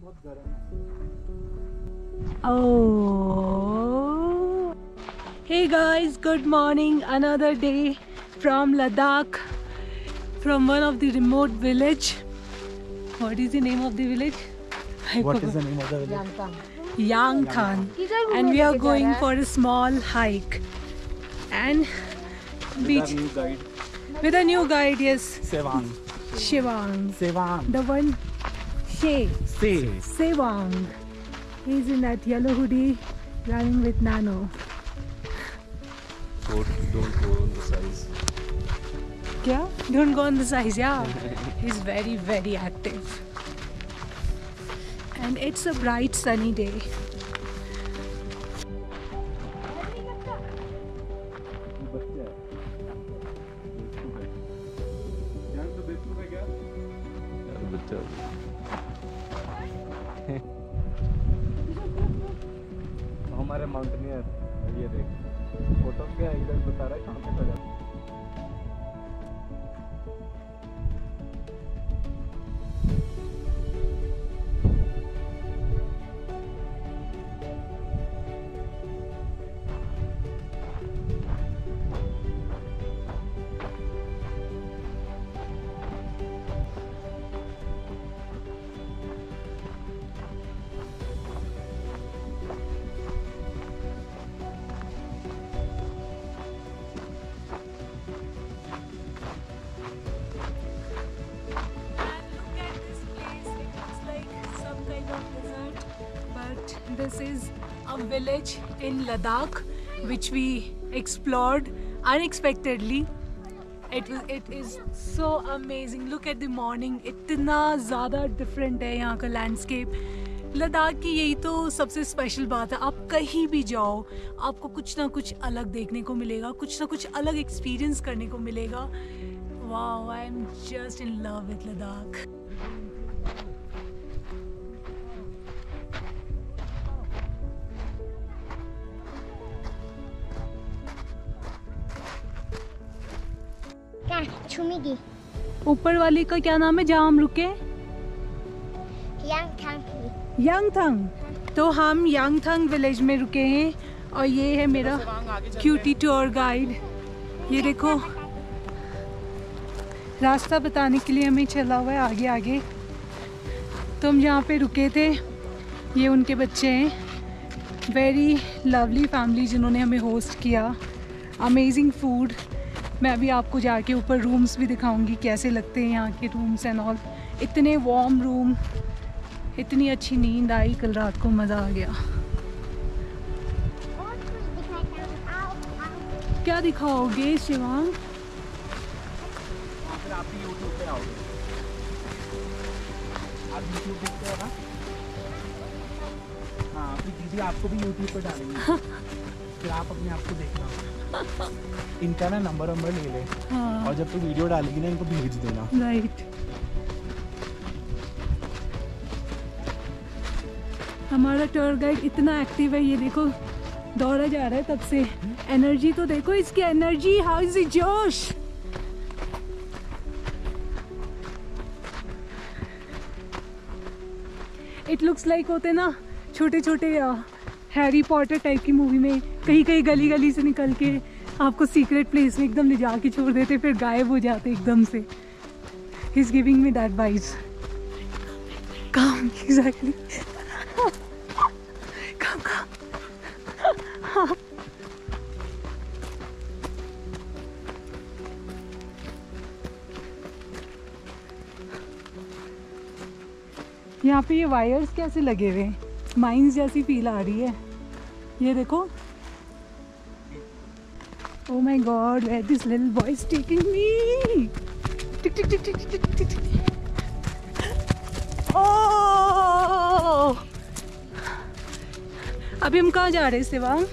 बहुत गर्म है Oh. Hey guys, good morning. Another day from Ladakh, from one of the remote village. What is the name of the village? I What is forgot. the name of the village? Yangthan. And we are going for a small hike. And With beach our new guide, with a new guide, yes, Sevang. Shivang. Sevang. The one Shay. Se. Sewang. He's in that yellow hoodie running with Nano. Don't, don't go on the size. Yeah? Don't go on the size, yeah. He's very, very active. And it's a bright sunny day. This is a village in Ladakh which we explored unexpectedly. It was it is so amazing. Look at the morning. इतना ज़्यादा different है यहाँ का landscape Ladakh की यही तो सबसे special बात है आप कहीं भी जाओ आपको कुछ ना कुछ अलग देखने को मिलेगा कुछ ना कुछ अलग एक्सपीरियंस करने को मिलेगा Wow, I'm just in love with Ladakh. क्या छुमेगी ऊपर वाली का क्या नाम है? जहाँ हम रुके। यांग थांग यांगथंग तो हम यांगथंग विलेज में रुके हैं और ये है मेरा क्यूटी टूर गाइड ये देखो। रास्ता बताने के लिए हमें चला हुआ है आगे आगे। तो हम जहाँ पे रुके थे ये उनके बच्चे हैं। वेरी लवली फैमिली जिन्होंने हमें होस्ट किया। अमेजिंग फ़ूड मैं अभी आपको जाके ऊपर रूम्स भी दिखाऊँगी कैसे लगते हैं यहाँ के रूम्स एंड ऑल इतने वार्म रूम इतनी अच्छी नींद आई कल रात को मज़ा आ गया। क्या दिखाओगे शिवांग? हाँ, आप भी यूट्यूब पे आओगे। आप यूट्यूब देखते दीदी आपको भी यूट्यूब पे डालेंगे। फिर आप अपने आप को देखना। इनका ना नंबर वंबर ले ले। हाँ। और जब तू वीडियो डालेगी ना इनको भेज देना। राइट हमारा टूर गाइड इतना एक्टिव है ये देखो दौड़ा जा रहा है तब से। एनर्जी तो देखो इसकी एनर्जी हाउ इज़ जोश? इट लुक्स लाइक होते ना छोटे छोटे हैरी पॉटर टाइप की मूवी में कहीं कहीं गली गली से निकल के आपको सीक्रेट प्लेस में एकदम ले जा के छोड़ देते, फिर गायब हो जाते एकदम से। Is giving me that vibes calm exactly calm calm यहाँ पे ये वायर्स कैसे लगे हुए हैं? माइंस जैसी फील आ रही है। ये देखो। ओ my god where this little boy is taking me tick tick tick tick tick tick tick oh अभी हम कहाँ जा रहे हैं शिवांग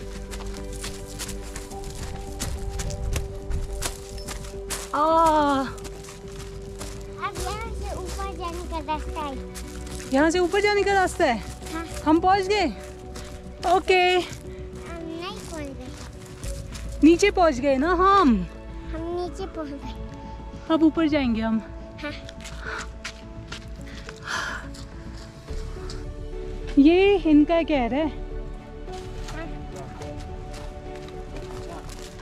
यहाँ से ऊपर जाने का रास्ता है। यहाँ से ऊपर जाने का रास्ता है? हाँ। हम पहुँच गए? ओके नीचे पहुँच गए ना हम? हम नीचे पहुँच गए। अब ऊपर जाएँगे हम। हाँ। ये इनका कह रहा है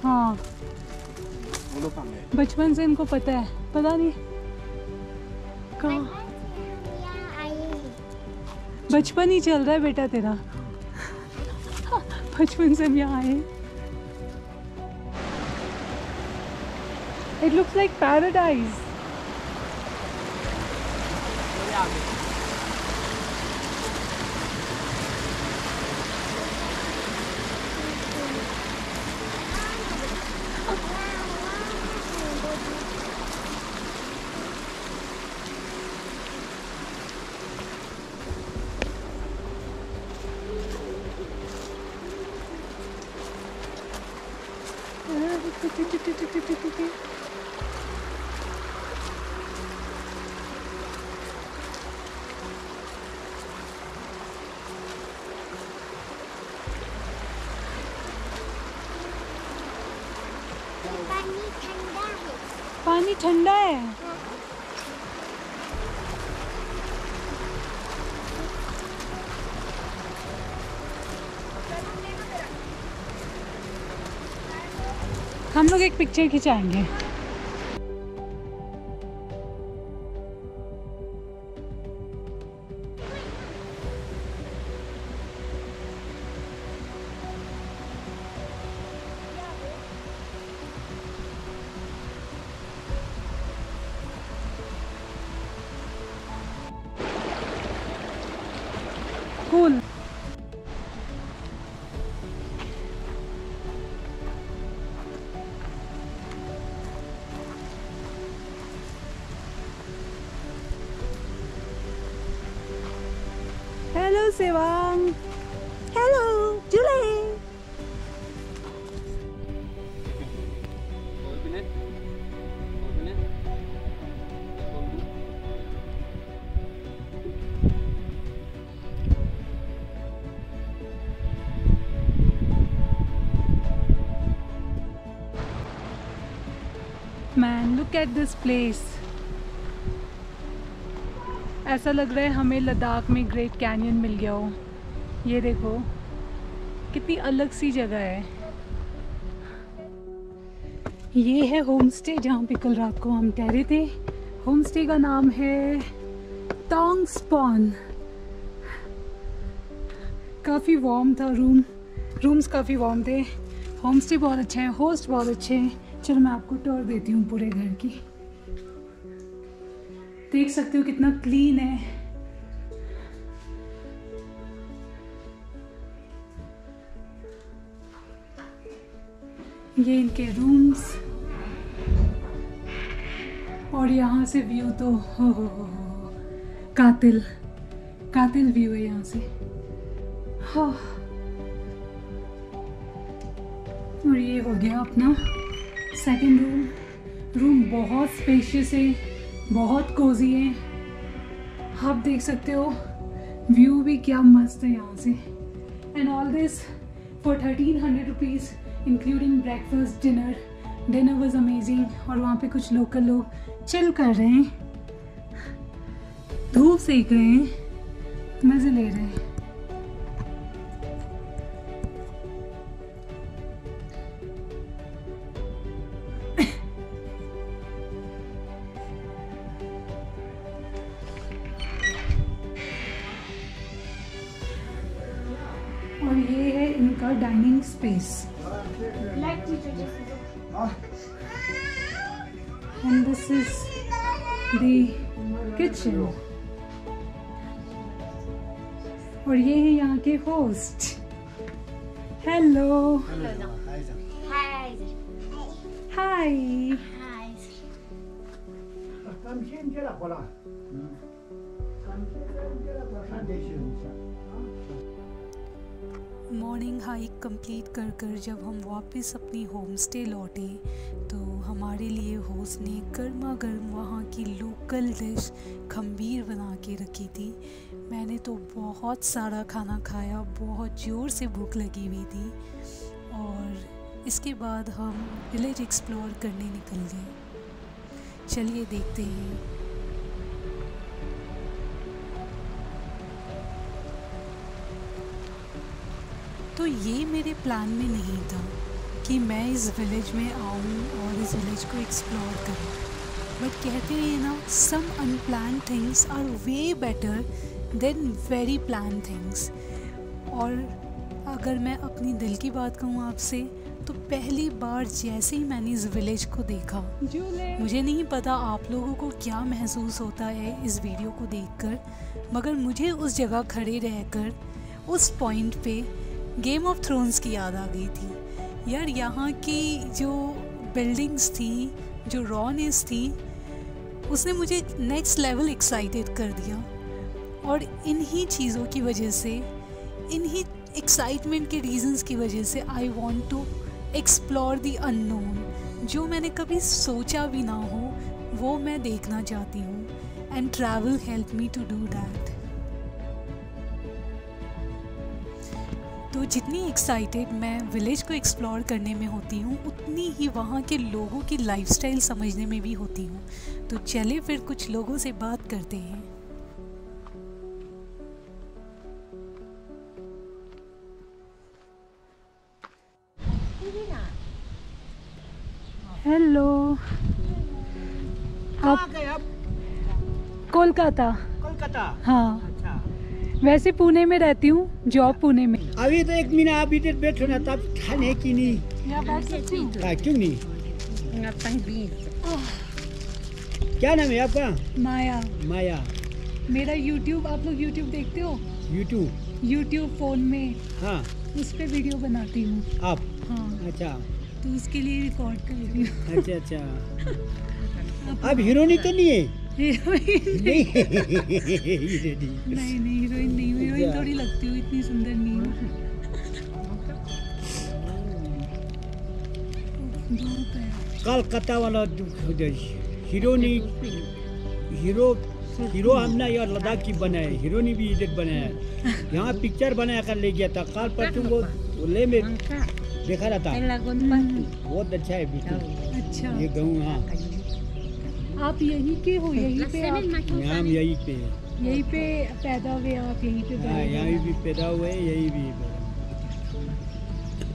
हाँ। बचपन से इनको पता है। पता नहीं। कहाँ? बचपन ही चल रहा है बेटा तेरा। बचपन से हम यहाँ आए इट लुक्स लाइक पैराडाइज पानी ठंडा है। हम लोग एक picture खिंचाएँगे। Cool look at this place ऐसा लग रहा है हमें लद्दाख में ग्रेट कैनियन मिल गया हो। ये देखो, कितनी अलग सी जगह है। ये है होम स्टे जहाँ पे कल रात को हम ठहरे थे। होम स्टे का नाम है टोंग स्पॉन काफ़ी वार्म था रूम रूम्स काफ़ी वार्म थे। होम स्टे बहुत अच्छा है होस्ट बहुत अच्छे हैं। चलो, मैं आपको टूर देती हूँ पूरे घर की। देख सकते हो कितना क्लीन है। ये इनके रूम्स और यहाँ से व्यू तो हो हो हो हो कातिल। कातिल व्यू है यहाँ से। हाँ। और ये हो गया अपना। सेकंड रूम रूम बहुत स्पेशियस है, बहुत कोजी है। आप देख सकते हो व्यू भी क्या मस्त है यहाँ से। And all this for thirteen hundred rupees including breakfast dinner dinner was amazing और वहाँ पे कुछ लोकल लोग चिल कर रहे हैं। धूप सेक रहे हैं। मज़े ले रहे हैं। इनका dining space and this is the kitchen. और ये है यहाँ के host hello hi morning hike complete कर कर जब हम वापस अपनी होम स्टे लौटे तो हमारे लिए होस्ट ने गर्मा गर्म वहाँ की लोकल डिश खम्बीर बना के रखी थी। मैंने तो बहुत सारा खाना खाया, बहुत ज़ोर से भूख लगी हुई थी और इसके बाद हम विलेज एक्सप्लोर करने निकल गए। चलिए देखते हैं। तो ये मेरे प्लान में नहीं था कि मैं इस विलेज में आऊँ और इस विलेज को एक्सप्लोर करूँ। बट कहते हैं ना some unplanned things are way better than very planned things और अगर मैं अपनी दिल की बात कहूँ आपसे तो पहली बार जैसे ही मैंने इस विलेज को देखा, मुझे नहीं पता आप लोगों को क्या महसूस होता है इस वीडियो को देखकर, मगर मुझे उस जगह खड़े रहकर, उस पॉइंट पे गेम ऑफ़ थ्रोन्स की याद आ गई थी। यार, यहाँ की जो बिल्डिंग्स थी, जो रॉनेस थी, उसने मुझे नेक्स्ट लेवल एक्साइटेड कर दिया। और इन्हीं चीज़ों की वजह से, इन्हीं एक्साइटमेंट के रीजंस की वजह से I want to explore the unknown जो मैंने कभी सोचा भी ना हो, वो मैं देखना चाहती हूँ। And travel help me to do that तो जितनी एक्साइटेड मैं विलेज को एक्सप्लोर करने में होती हूँ उतनी ही वहाँ के लोगों की लाइफस्टाइल समझने में भी होती हूँ। तो चले फिर कुछ लोगों से बात करते हैं। हेलो आप? कोलकाता। कोलकाता? हाँ। वैसे पुणे में रहती हूँ जॉब पुणे में। अभी तो एक महीना आप इधर बैठो ना तब खाने की नहीं। क्यों नहीं? क्या नाम है आपका? माया। माया। मेरा YouTube आप लोग YouTube देखते हो? यूट्यूब YouTube फ़ोन में। हाँ। उस पे वीडियो बनाती हूँ। आप? हाँ। अच्छा। तो उसके लिए रिकॉर्ड कर रही हूँ। अच्छा अच्छा। आप हीरोनी तो नहीं है? हीरोइन नहीं नहीं हीरोइन नहीं हीरोइन अच्छा। थोड़ी लगती हूँ इतनी सुंदर नहीं हूँ। कलकत्ता वाला हीरोनी हीरो हीरो हमने यार लद्दाख की बनाया है हीरोनी भी इधर बनाया। यहाँ पिक्चर बनाया कर ले गया था काल परसों वो ले में देखा रहा था बहुत अच्छा है बिल्कुल। अच्छा। ये गहूँ हाँ। आप यहीं के हो यहीं पे आप हम यहीं पे यहीं पे पैदा हुए आप यहीं पे हाँ बड़े यहाँ। भी पैदा हुए हैं, यहीं भी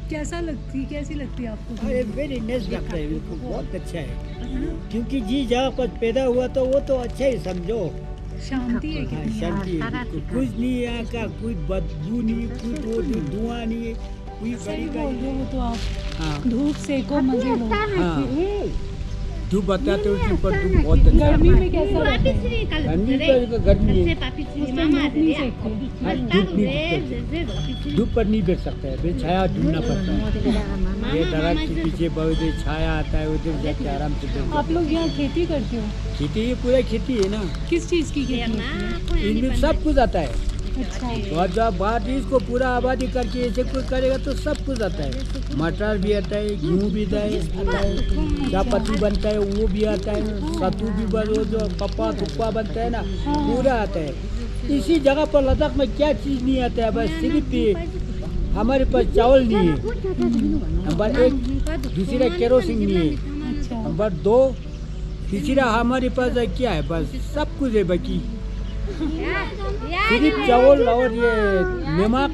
कैसा लगती कैसी लगती है आपको? अरे वेरी नाइस लगता है बिल्कुल बहुत अच्छा है। क्योंकि जी जहाँ पर पैदा हुआ तो वो तो अच्छा ही समझो। शांति है हाँ शांति है कुछ नहीं है यहाँ का कोई बदबू नहीं कोई वो नहीं, धुआँ नहीं है कोई सही बोल रहे हो। तो आप हाँ। धूप सेको मज़े लो हाँ धूप बताते हो उसके ऊपर धूप बहुत अच्छा गर्मी में कैसा रहता है? गर्मी तो गर्मी है। धूप नहीं हाँ, धूप नहीं सकते। धूप पर नहीं बैठ सकता है। फिर छाया ढूंढना पड़ता है। ये दरख्त के पीछे बहुत छाया आता है उधर जाके आराम से बैठ आप लोग यहाँ खेती करते हो? खेती ये पूरा खेती है ना। किस चीज़ की खेती है? इनमें सब कुछ आता है। और जब बाद इसको पूरा आबादी करके ऐसे कुछ करेगा तो सब कुछ आता है। मटर भी आता है, गेहूँ भी आता है चापत्ती बनता है, वो भी आता है सत्तू भी बन जो पप्पा तुप्पा बनता है ना, पूरा आता है। इसी जगह पर लद्दाख में क्या चीज़ नहीं आता है, बस सिर्फ़ हमारे पास चावल नहीं है। नंबर एक, दूसरा केरोसिन नहीं है। नंबर दो, तीसरा हमारे पास क्या है, बस सब कुछ है बाकी। सिर्फ़ चावल और ये नमक।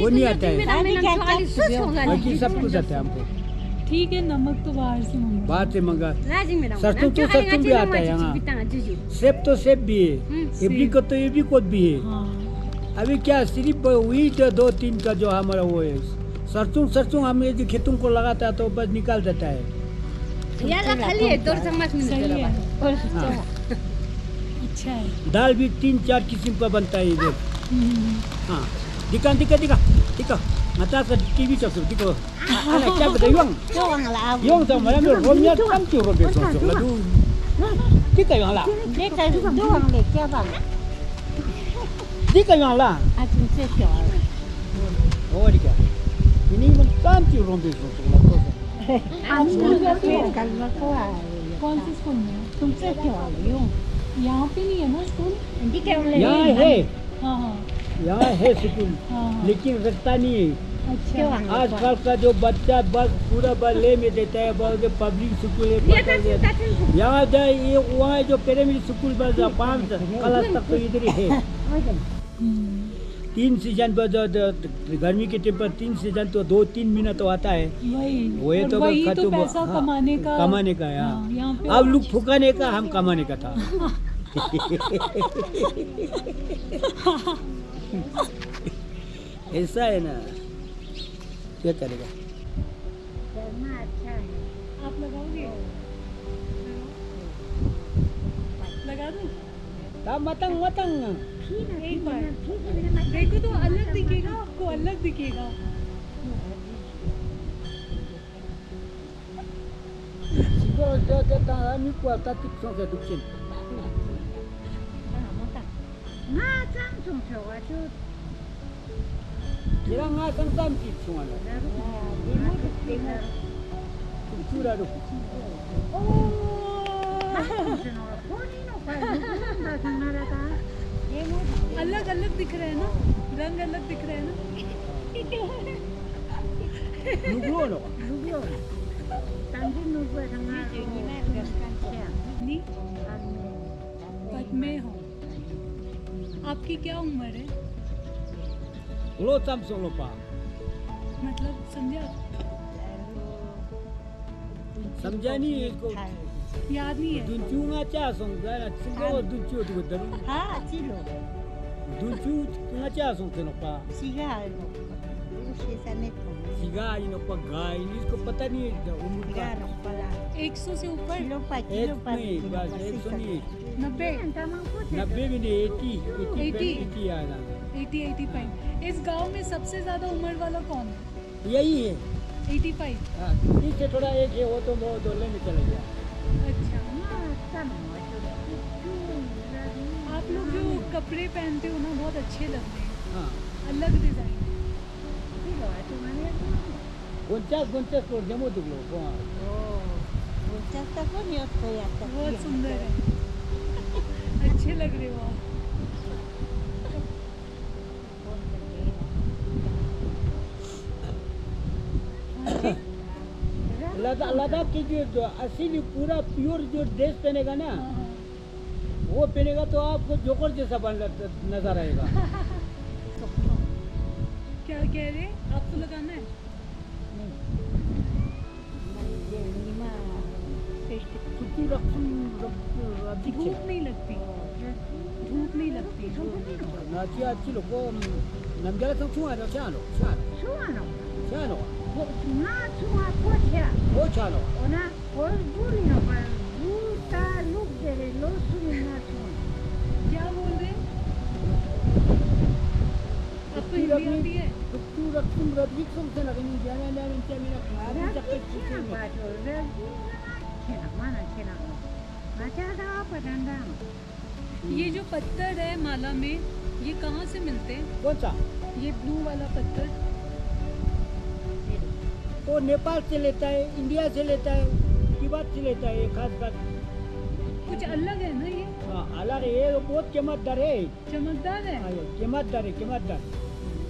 वो नहीं आता है बाकी सब कुछ आता है हमको। ठीक है नमक तो बाहर से मंगवा बाहर से मंगा। सरसों तो सरसों भी आता है यहाँ सेब तो सेब भी है। एप्रिकोट तो एप्रिकोट भी है। हाँ। अभी क्या सिर्फ़ वही जो दो तीन का जो हमारा वो है। सरसों सरसों हम ये जो खेतों को लगाता है तो बस निकाल देता है। है। हाँ। अच्छा है दाल भी तीन चार किस्म का बनता है इधर हम्म, हाँ दिखा दिखा दिखा दिखा mata sa TV sa su diko ana kya ba yong yong sa mara me rom ya kam chu ro be so so la du dika yong la dika yong la oh dika ini man kam chu ro be so so la ko कौन से school में हो? यहाँ पे नहीं है ना school? यहाँ है। हाँ हाँ। यहाँ है स्कूल हाँ लेकिन रखता नहीं है। अच्छा। आजकल का जो बच्चा बस पूरा बल्ले में देता है बहुत पब्लिक स्कूल है पढ़ता है। यहाँ जाए ये वहाँ जो पिरामिड स्कूल बस पाँच क्लास तक तो इधर ही है। हम्म, तीन सीज़न पर जो, जो गर्मी के टाइम पर तीन सीज़न तो दो तीन महीना तो आता है। वही। वही तो वही खत्म तो पैसा हाँ, कमाने का कमाने का। यहाँ। अब लोग फुकाने का हम कमाने का था। ऐसा है ना। क्या करेगा? अच्छा है। आप लगाओगे? लगा दूँ मतंग मतंग एक बार। है देखो तो अलग दिखेगा आपको अलग दिखेगा। Sigo dia kata ni kuat tak tik song ke dukin. nga trang trồng trầu à chứ Kira nga kan tam tik song ala. đi mua được tiền là Kura do. कोनी नो पाए ना सुनारा था ये मो अलग अलग दिख रहे हैं ना रंग अलग दिख रहे हैं ना Nuglo no. लुबियो तंजी नुबे संगा ये मैं गस्कान छे नी पद में हो आपकी क्या उम्र है? tam song lo pa. मतलब समझा? समझा नहीं इसको। याद नहीं है? दुंचू song ga na singo दुंचू tu daru. हाँ चिलो Duंचू nga cha song te no pa. सिगार उसे सने तो। Siga ino pa gai ni इसको पता नहीं है उम्र का. सिगार पला 100 से ऊपर? किलो पा एक किलो पा नहीं बस एक सौ नहीं। नब्बे। नब्बे भी नहीं एटी। एटी। Eighty. एटी आएगा 80 85 इस गाँव में सबसे ज़्यादा उम्र वाला कौन है? यही है। 85 हाँ, इससे थोड़ा एक है वो तो बहुत डोले में चला गया। अच्छा। आप लोग जो कपड़े पहनते हो ना बहुत अच्छे लगते हैं। हाँ। अलग डिज़ाइन। गोंचास गोंचास को जमो तुम लोग हाँ बहुत सुंदर है। अच्छे लग रहे हो लद्दाख लद्दाख की जो जो असली पूरा प्योर जो ड्रेस पहनेगा ना हाँ, हाँ। वो पहनेगा तो आपको जोकर जैसा बन नज़र आएगा। क्या कह रहे आपको लगाना है? अधिक धूप नहीं लगती। धूप नहीं लगती। नाची अच्छी लोग को नमजला तो छुआ लो चालो चालो चालो वो चालो क्या? बोल रहे? हैं आपको हिंदी आती है। छुट्टी रखूँ रद्दी तुम से लगनी जाने जाने में क्या मेरा चक्कर ये जो पत्थर है माला में ये कहाँ से मिलते हैं? कौन सा? ये ब्लू वाला पत्थर। वो नेपाल से लेता है इंडिया से लेता है तिब्बत से लेता है खास बात। कुछ अलग है ना ये? हाँ अलग है ये बहुत चमकदार है। चमकदार है? हाँ, ये कीमतदार है कीमतदार।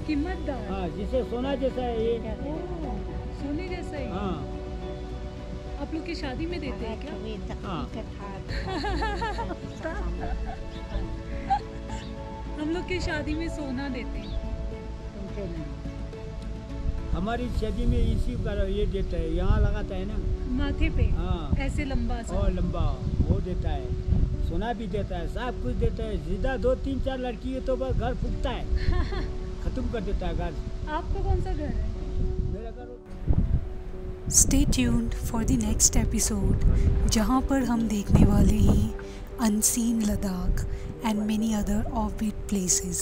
कीमतदार? हाँ जिसे सोना जैसा है ये। सोने जैसा है। हाँ। आप लोग की शादी में देते हैं क्या? हाँ। हम लोग की शादी में सोना देते हैं। हमारी शादी में इसी का ये देता है यहाँ लगाता है ना? माथे पे। हाँ। ऐसे लंबा सा। और लंबा वो देता है। सोना भी देता है सब कुछ देता है। सीधा दो तीन चार लड़की है तो बस घर फूकता है। खत्म कर देता है घर। आपका कौन सा घर है? Stay tuned for the next episode जहाँ पर हम देखने वाले हैं unseen Ladakh and many other offbeat places